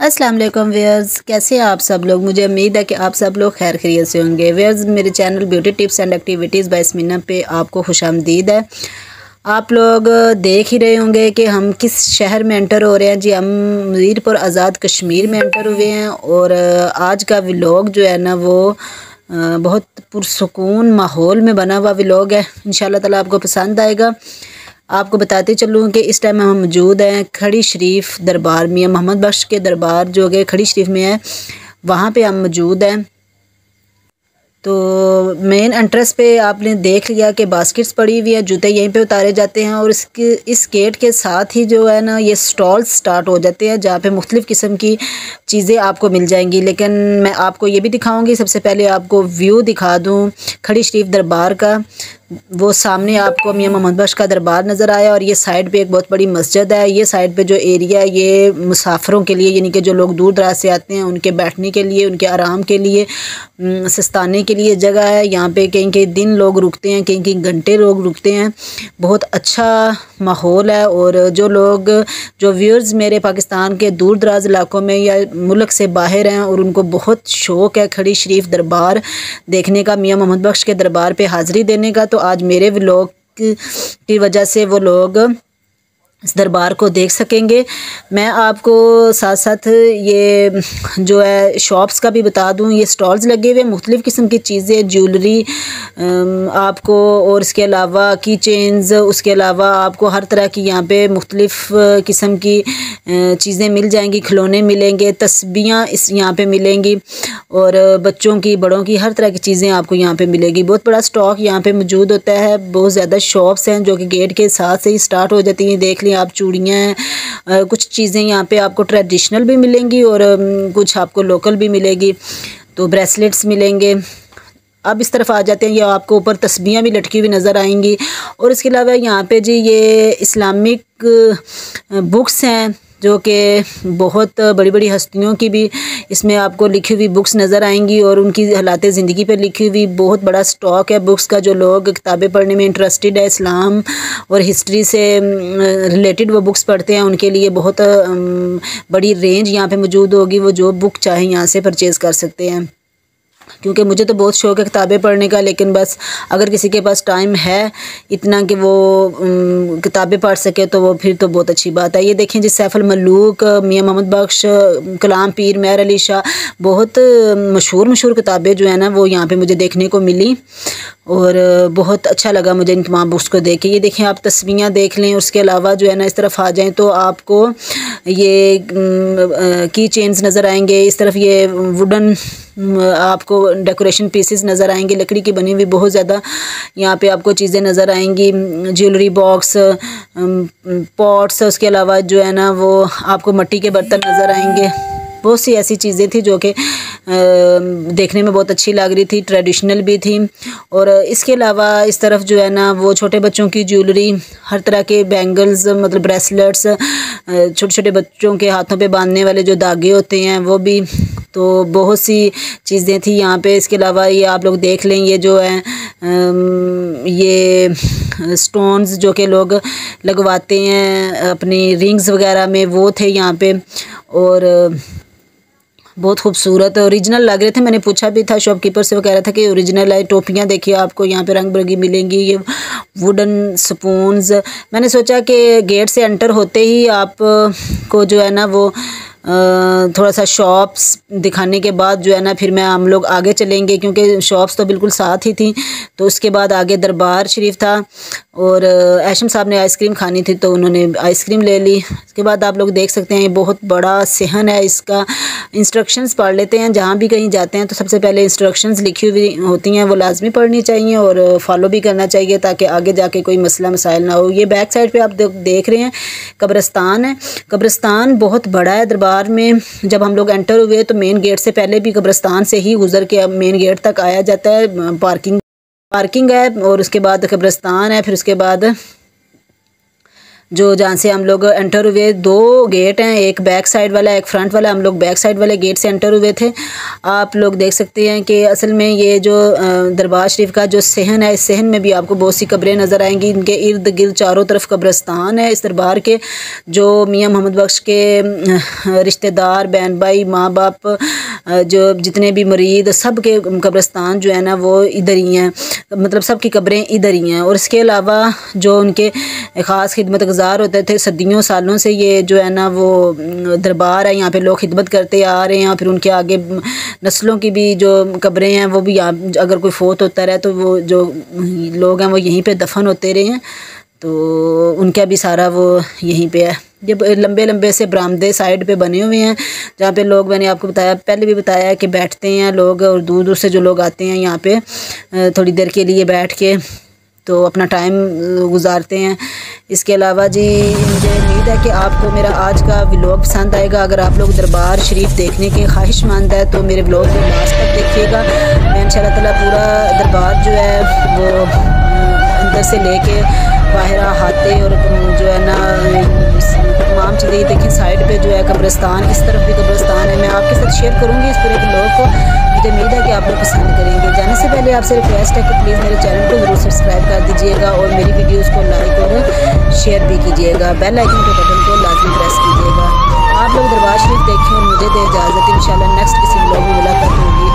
अस्सलाम वालेकुम वेयर्स कैसे हैं आप सब लोग? मुझे उम्मीद है कि आप सब लोग खैर खरीत से होंगे। वेयर्स मेरे channel beauty tips and activities by Smina पे आपको खुश आमदीद है। आप लोग देख ही रहे होंगे कि हम किस शहर में एंटर हो रहे हैं। जी, हम मीरपुर आज़ाद कश्मीर में एंटर हुए हैं और आज का व्लॉग जो है ना वो बहुत पुरसकून माहौल में बना हुआ व्लॉग है। इन ताला आपको पसंद आएगा। आपको बताते चलूँ कि इस टाइम हम मौजूद हैं खड़ी शरीफ दरबार मियाँ मोहम्मद बख्श के दरबार, जो कि खड़ी शरीफ में है, वहाँ पे हम मौजूद हैं। तो मेन एंट्रेंस पे आपने देख लिया कि बास्केट्स पड़ी हुई है, जूते यहीं पे उतारे जाते हैं और इसके, इस गेट के साथ ही जो है ना, ये स्टॉल्स स्टार्ट हो जाते हैं, जहाँ पे मुख्तलिफ़ किस्म की चीज़ें आपको मिल जाएँगी। लेकिन मैं आपको ये भी दिखाऊँगी, सबसे पहले आपको व्यू दिखा दूँ खड़ी शरीफ दरबार का। वो सामने आपको मियाँ मोहम्मद बख्श का दरबार नज़र आया और ये साइड पे एक बहुत बड़ी मस्जिद है। ये साइड पे जो एरिया है, ये मुसाफरों के लिए, यानी कि जो लोग दूर दराज से आते हैं, उनके बैठने के लिए, उनके आराम के लिए सस्ताने के लिए जगह है। यहाँ पे कहीं कहीं दिन लोग रुकते हैं, कहीं कहीं घंटे लोग रुकते हैं। बहुत अच्छा माहौल है और जो लोग, जो व्यूअर्स मेरे पाकिस्तान के दूर दराज इलाकों में या मुल्क से बाहर हैं और उनको बहुत शौक़ है खड़ी शरीफ दरबार देखने का, मियाँ मोहम्मद बख्श के दरबार पर हाज़िरी देने का तो आज मेरे व्लॉग की वजह से वो लोग इस दरबार को देख सकेंगे। मैं आपको साथ साथ ये जो है शॉप्स का भी बता दूँ, ये स्टॉल्स लगे हुए मुख्तलिफ़ किस्म की चीज़ें ज्वेलरी आपको और इसके अलावा की चेन्स, उसके अलावा आपको हर तरह की यहाँ पे मुख्तलिफ़ किस्म की चीज़ें मिल जाएँगी, खिलौने मिलेंगे, तस्बियाँ इस यहाँ पे मिलेंगी और बच्चों की, बड़ों की, हर तरह की चीज़ें आपको यहाँ पे मिलेगी। बहुत बड़ा स्टॉक यहाँ पे मौजूद होता है, बहुत ज़्यादा शॉप्स हैं जो कि गेट के साथ से ही स्टार्ट हो जाती हैं, देख आप चूड़ियाँ हैं कुछ चीज़ें यहाँ पे आपको ट्रेडिशनल भी मिलेंगी और कुछ आपको लोकल भी मिलेगी तो ब्रेसलेट्स मिलेंगे। अब इस तरफ़ आ जाते हैं, ये आपको ऊपर तस्बियाँ भी लटकी हुई नज़र आएँगी। और इसके अलावा यहाँ पे जी ये इस्लामिक बुक्स हैं। जो कि बहुत बड़ी बड़ी हस्तियों की भी इसमें आपको लिखी हुई बुक्स नज़र आएँगी और उनकी हालात ज़िंदगी पर लिखी हुई बहुत बड़ा स्टॉक है बुक्स का जो लोग किताबें पढ़ने में इंटरेस्टेड है, इस्लाम और हिस्ट्री से रिलेटेड वो बुक्स पढ़ते हैं, उनके लिए बहुत बड़ी रेंज यहाँ पर मौजूद होगी, वो जो बुक चाहे यहाँ से परचेज़ कर सकते हैं। क्योंकि मुझे तो बहुत शौक़ है किताबें पढ़ने का, लेकिन बस अगर किसी के पास टाइम है इतना कि वो किताबें पढ़ सके तो वो फिर तो बहुत अच्छी बात है। ये देखें जी, सैफल मलूक मियाँ मोहम्मद बख्श, कलाम पीर, मैर अली शाह, बहुत मशहूर मशहूर किताबें जो है ना, वो यहाँ पे मुझे देखने को मिली और बहुत अच्छा लगा मुझे इन तमाम बुक्स को देख के। ये देखें, आप तस्वीरें देख लें, उसके अलावा जो है ना, इस तरफ़ आ जाएँ तो आपको ये की चेन्स नज़र आएँगे। इस तरफ़ ये वुडन आपको डेकोरेशन पीसेस नज़र आएँगे, लकड़ी की बनी हुई बहुत ज़्यादा यहाँ पे आपको चीज़ें नज़र आएँगी ज्वेलरी बॉक्स पॉट्स उसके अलावा जो है ना वो आपको मट्टी के बर्तन नज़र आएँगे। बहुत सी ऐसी चीज़ें थी जो कि देखने में बहुत अच्छी लग रही थी ट्रेडिशनल भी थी। और इसके अलावा इस तरफ़ जो है ना वो छोटे बच्चों की ज्वेलरी हर तरह के बैंगल्स मतलब ब्रेसलेट्स छोटे छोटे बच्चों के हाथों पे बांधने वाले जो धागे होते हैं, वो भी तो बहुत सी चीज़ें थी यहाँ पे। इसके अलावा ये आप लोग देख लें, ये जो है ये स्टोन्स जो कि लोग लगवाते हैं, अपनी रिंग्स वगैरह में, वो थे यहाँ पे। और बहुत खूबसूरत ओरिजिनल लग रहे थे। मैंने पूछा भी था शॉपकीपर से वो कह रहा था कि ओरिजिनल है टोपियाँ देखिए, आपको यहाँ पे रंग बिरंगी मिलेंगी, ये वुडन स्पून्स मैंने सोचा कि गेट से एंटर होते ही आप को जो है ना वो थोड़ा सा शॉप्स दिखाने के बाद जो है ना, फिर मैं हम लोग आगे चलेंगे, क्योंकि शॉप्स तो बिल्कुल साथ ही थी। तो उसके बाद आगे दरबार शरीफ था और ऐशम साहब ने आइसक्रीम खानी थी तो उन्होंने आइसक्रीम ले ली। उसके बाद आप लोग देख सकते हैं, ये बहुत बड़ा सहन है, इसका इंस्ट्रक्शंस पढ़ लेते हैं। जहाँ भी कहीं जाते हैं तो सबसे पहले इंस्ट्रक्शंस लिखी हुई होती हैं, वो लाजमी पढ़नी चाहिए और फॉलो भी करना चाहिए, ताकि आगे जाके कोई मसला, मसाइल ना हो। ये बैक साइड पर आप देख रहे हैं, कब्रस्तान है। कब्रस्तान बहुत बड़ा है दरबार में जब हम लोग एंटर हुए तो मेन गेट से पहले भी कब्रस्तान से ही गुजर के मेन गेट तक आया जाता है पार्किंग पार्किंग है, और उसके बाद कब्रस्तान है, फिर उसके बाद जो जहाँ से हम लोग एंटर हुए, दो गेट हैं, एक बैक साइड वाला, एक फ्रंट वाला, हम लोग बैक साइड वाले गेट से एंटर हुए थे। आप लोग देख सकते हैं कि असल में ये जो दरबार शरीफ का जो सहन है, इस सहन में भी आपको बहुत सी कब्रें नज़र आएँगी। इनके इर्द गिर्द चारों तरफ़ कब्रस्तान है इस दरबार के, जो मियाँ मोहम्मद बख्श के रिश्तेदार बहन भाई माँ बाप जो जितने भी मरीद, सब के कब्रस्तान जो है ना, वो इधर ही हैं। मतलब सब की कब्रें इधर ही हैं। और इसके अलावा जो उनके ख़ास खिदमत गुजार होते थे सदियों, सालों से ये जो है ना वो दरबार है, यहाँ पे लोग खिदमत करते आ रहे हैं फिर उनके आगे नस्लों की भी जो कब्रें हैं, वो भी यहाँ, अगर कोई फोत होता रहे तो वो जो लोग हैं वो यहीं पे दफन होते रहे हैं। तो उनका भी सारा वो यहीं पे है। ये लंबे लंबे से बरामदे साइड पे बने हुए हैं, जहाँ पे लोग, मैंने आपको बताया, पहले भी बताया कि बैठते हैं लोग और दूर दूर से जो लोग आते हैं यहाँ पे थोड़ी देर के लिए बैठ के तो अपना टाइम गुजारते हैं। इसके अलावा जी, मुझे उम्मीद है कि आपको मेरा आज का व्लॉग पसंद आएगा। अगर आप लोग दरबार शरीफ देखने के ख्वाहिशमंद है तो मेरे ब्लॉग को लास्ट तक देखिएगा। मैं इन ताला पूरा दरबार जो है, वो अंदर से लेके बाहर हाथे और जो है ना तमाम चीज़ें देखें साइड पे जो है कब्रस्तान, इस तरफ़ भी कब्रस्तान है। मैं आपके साथ शेयर करूँगी इस पूरे ब्लॉग को। मुझे उम्मीद है कि आप लोग पसंद करेंगे। जाने से पहले आपसे रिक्वेस्ट है कि प्लीज़ मेरे चैनल को ज़रूर सब्सक्राइब कर दीजिएगा और मेरी वीडियोज़ को लाइक और शेयर भी कीजिएगा। बेल आइकन के बटन को लाजमी प्रेस कीजिएगा। आप लोग दरबार शरीफ देखें और मुझे दे इजाज़त। इन नेक्स्ट किसी ब्लॉग में मुलाकात होगी।